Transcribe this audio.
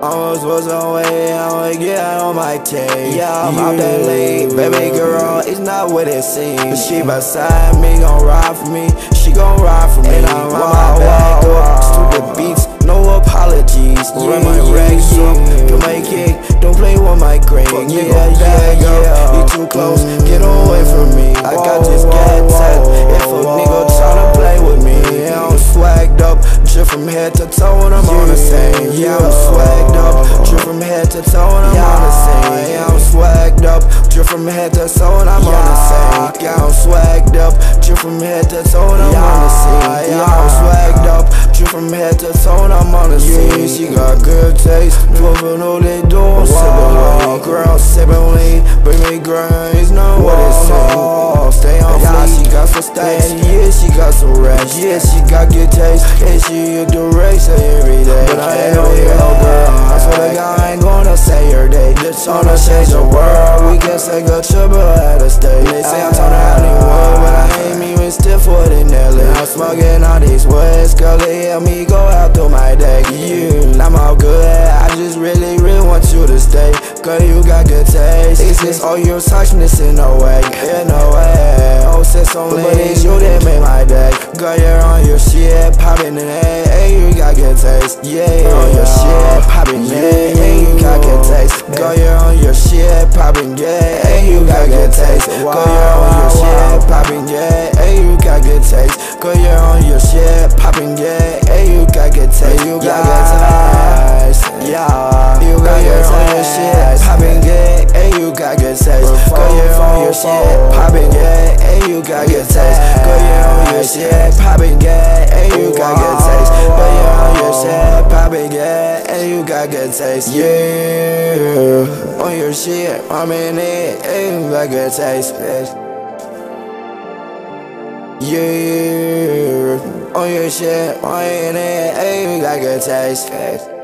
Almost was away, I'ma get on my tape. Yeah, I'm out that late, baby girl, it's not what it seems. She beside me, gon' ride for me, she gon' ride for me. And I'm on my back up, stupid beats, no apologies. Yeah, my racks up, don't make it, don't play with my green. Yeah, yeah, yeah, you too close, get away from me. I got this gas set, if a nigga tryna play with me, I'm swagged up, drip from head to toe, on the same. Yeah, I'm swagged up, drip from head to toe and I'm yeah, on the same. Yeah, I'm swagged up, drip from head to toe and I'm yeah, on the same. Yeah, I'm swagged up, drip from head to toe and I'm on the scene. Yeah, she got good taste, people know they do. I'm sipping lean, girl sipping lean, bring me grains, know what it's saying. Stay on yeah, fleek. she got some stacks, yeah, she got some racks, yeah, she got good taste, and she hit the race tryna change the world. We can say good trip, had to stay. They say I'm turning Hollywood, but I ain't even stiff for the nail I'm smoking all these woods, girl, they help me go out through my day. You, I'm all good, I just really, really want you to stay. Girl, you got good taste. It's just all your suchness in no way, in no way. Oh, sis only, but it's you that make my day. Girl, you're on your shit, popping in it, hey, you got good taste. Yeah, on your shit, popping in it, hey, you got good taste. Girl, you're poppin', yeah, and you got good taste. Go, you're on your shit, poppin', yeah, and you got good taste. Go, you're on your shit, poppin', yeah, and you got good taste. You got good taste, yeah. You got good taste, poppin', yeah, and you got good taste. Go, you're on your shit, poppin', yeah, and you got good taste. Go, you're on your shit, poppin', yeah, and you got good taste. Go, you're on your shit, poppin', yeah, and you got good taste. Yeah on your shit, I'm in it, ain't like a taste. Yeah, on your shit, I'm in it, ain't like a taste.